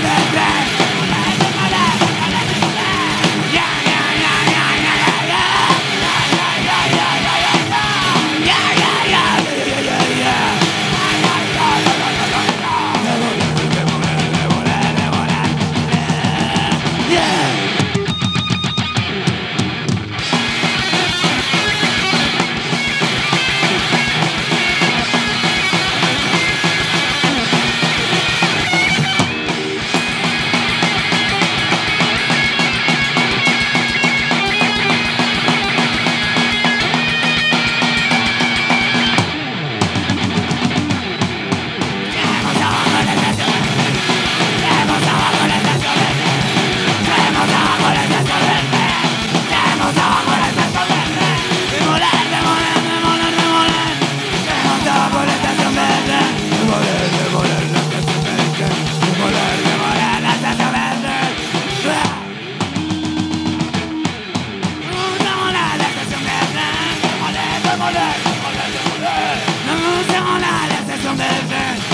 yeah de monnaie. Nous serons là, la session des jeunes.